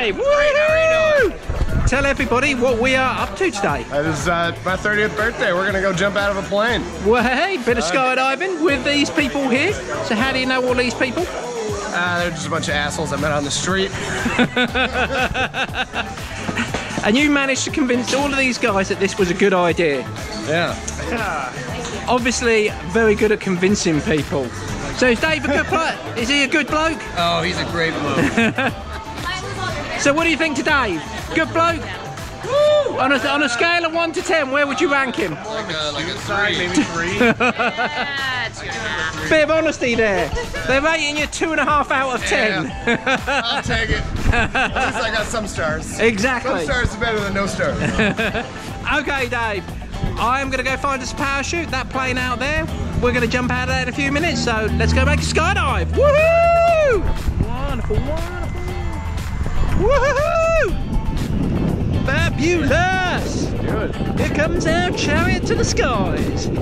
Dave. Woo! Tell everybody what we are up to today. It is uh, my 30th birthday. We're gonna go jump out of a plane. Well, hey, bit of skydiving with these people here. So how do you know all these people? Uh, they're just a bunch of assholes I met on the street. And you managed to convince all of these guys that this was a good idea. Yeah. Obviously, very good at convincing people. So is Dave a good bloke? Is he a good bloke? Oh, he's a great bloke. So what do you think to Dave? Good bloke? Woo! On a, on a scale of 1 to 10, where would you rank him? like a, like a three. Maybe three. Bit of honesty there. They're rating you 2.5 out of 10. I'll take it. At least I got some stars. Exactly. Some stars are better than no stars. Okay, Dave. I'm going to go find us a parachute, that plane out there. We're going to jump out of there in a few minutes, so let's go make a skydive. Woohoo! Wonderful, wonderful. Woohoo! Fabulous! Good. Here comes our chariot to the skies.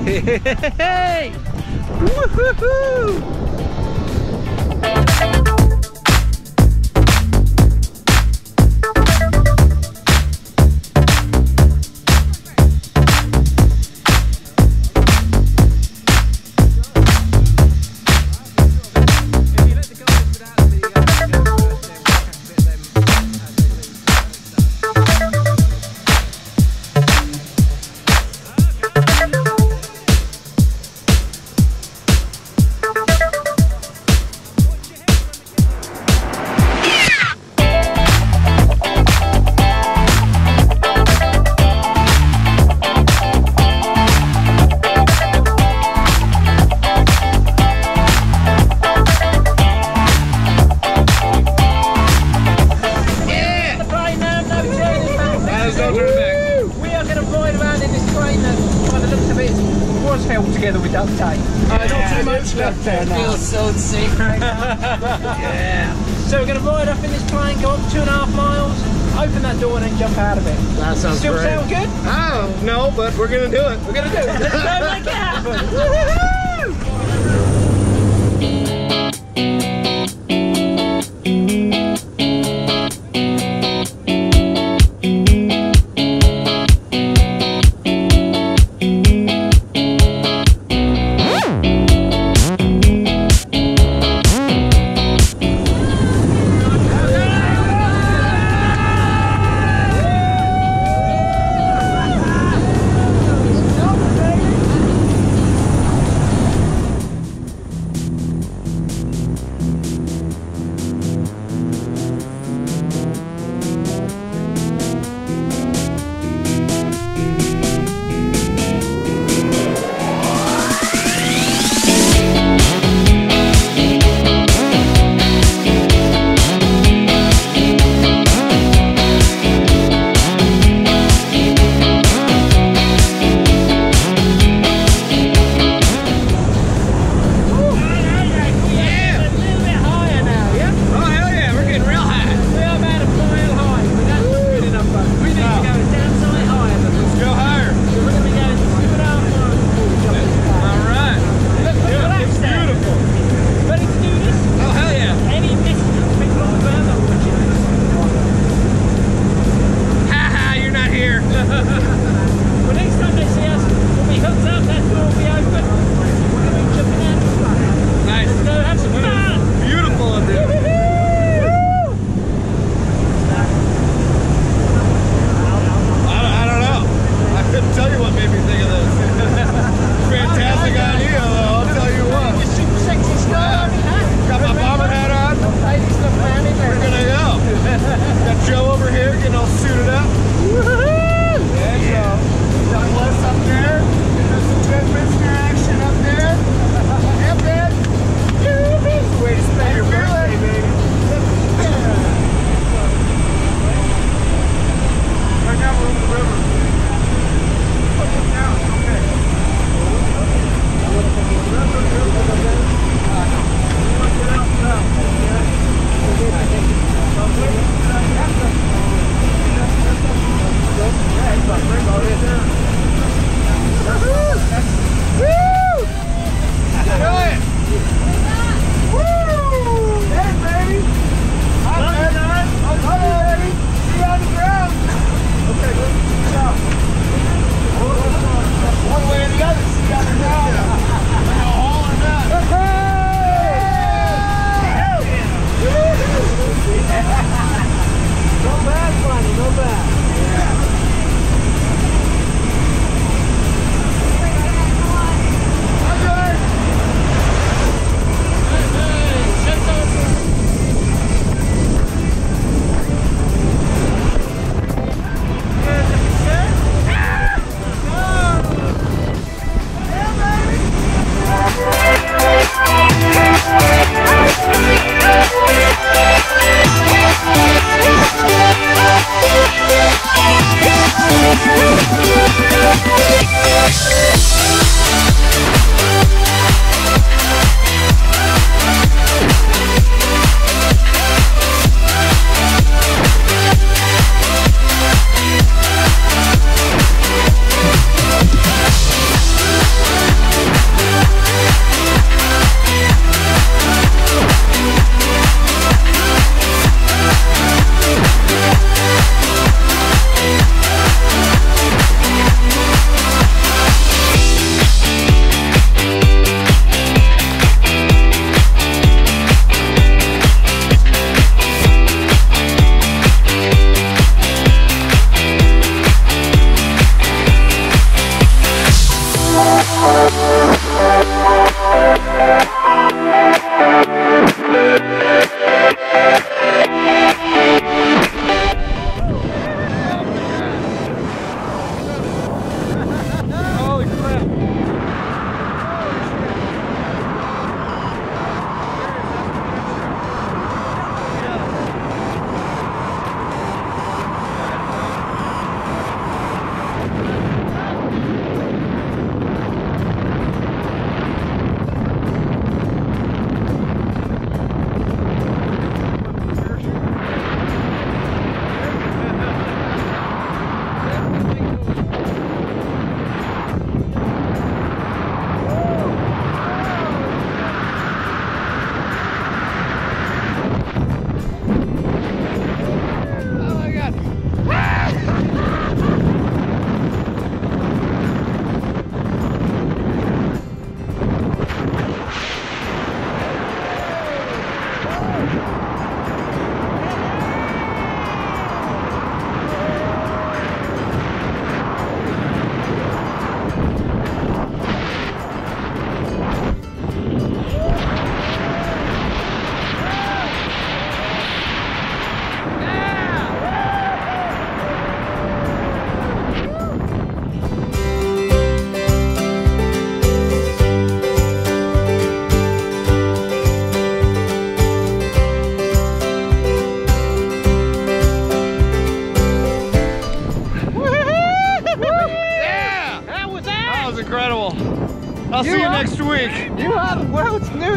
Hey! Woohoo! Held together with duct tape. Uh, not too much left there now. so safe right now. Yeah. So we're going to ride up in this plane, go up two and a half miles, open that door and then jump out of it. That sounds Still great. sound good? Oh, no, but we're gonna do it. We're going to do it. Let's go make it happen.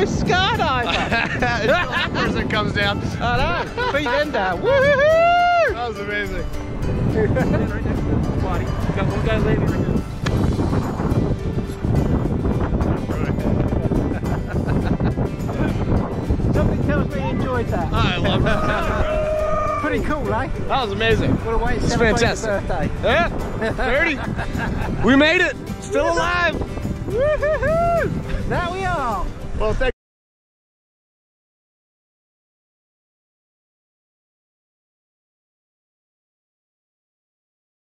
world's newest skydiver. Until that person comes down. I know. Feet end down. Woohoo! That was amazing. Something tells me you enjoyed that. I love that. Pretty cool, eh? That was amazing. What a way to It's celebrate fantastic. your birthday. Yeah, 30. we made it. Still alive. There we are. Well, thank